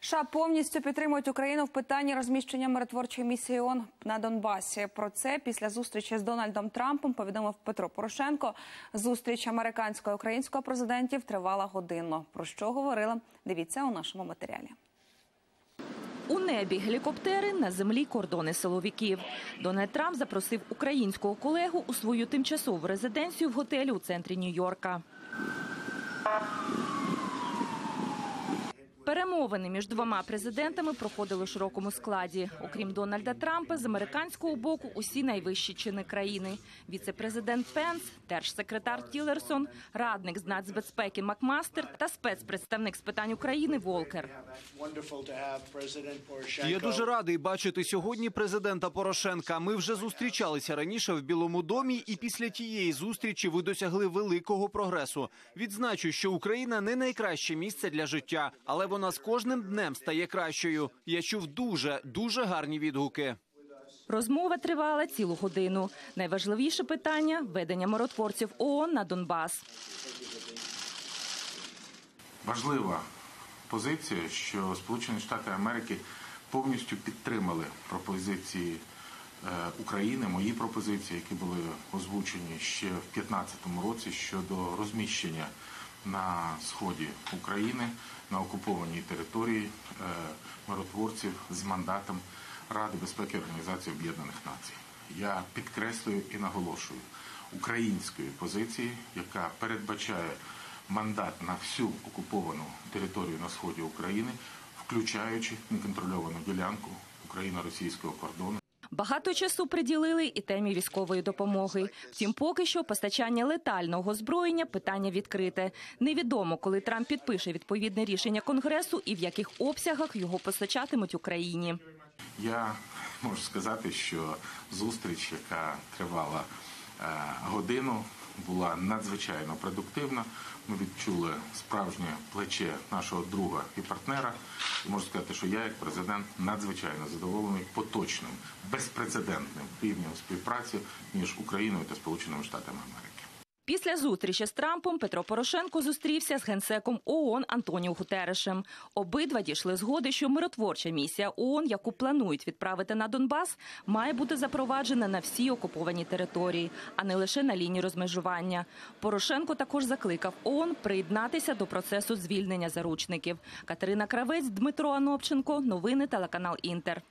США повністю підтримують Україну в питанні розміщення миротворчої місії ООН на Донбасі. Про це після зустрічі з Дональдом Трампом повідомив Петро Порошенко. Зустріч американського і українського президентів тривала годинно. Про що говорили? Дивіться у нашому матеріалі. У небі гелікоптери, на землі кордони силовиків. Дональд Трамп запросив українського колегу у свою тимчасову резиденцію в готелі у центрі Нью-Йорка. Перемовини між двома президентами проходили у широкому складі. Окрім Дональда Трампа, з американського боку усі найвищі чини країни: віце-президент Пенс, держсекретар Тілерсон, радник з нацбезпеки Макмастер та спецпредставник з питань України Волкер. Я дуже радий бачити сьогодні президента Порошенка. Ми вже зустрічалися раніше в Білому домі, і після тієї зустрічі ви досягли великого прогресу. Відзначу, що Україна не найкраще місце для життя, але вона з кожним днем стає кращою. Я чув дуже дуже гарні відгуки. Розмова тривала цілу годину. Найважливіше питання ведення миротворців ООН на Донбас. Важлива позиція, що Сполучені Штати Америки повністю підтримали пропозиції е, України, мої пропозиції, які були озвучені ще в 2015 році щодо розміщення на сході України на окупованій території е, миротворців з мандатом Ради безпеки Організації Об'єднаних Націй. Я підкреслюю і наголошую української позиції, яка передбачає мандат на всю окуповану територію на сході України, включаючи неконтрольовану ділянку україно-російського кордону. Багато часу приділили і темі військової допомоги. Втім, поки що постачання летального озброєння питання відкрите. Невідомо, коли Трамп підпише відповідне рішення Конгресу і в яких обсягах його постачатимуть Україні. Я можу сказати, що зустріч, яка тривала е, годину, була надзвичайно продуктивна. Ми відчули справжнє плече нашого друга і партнера. І можу сказати, що я, як президент, надзвичайно задоволений поточним, безпрецедентним рівнем співпраці між Україною та Сполученими Штатами Америки. Після зустрічі з Трампом Петро Порошенко зустрівся з генсеком ООН Антоніо Гутерешем. Обидва дійшли згоди, що миротворча місія ООН, яку планують відправити на Донбас, має бути запроваджена на всій окупованій території, а не лише на лінії розмежування. Порошенко також закликав ООН приєднатися до процесу звільнення заручників. Катерина Кравець, Дмитро Анопченко. Новини телеканал Інтер.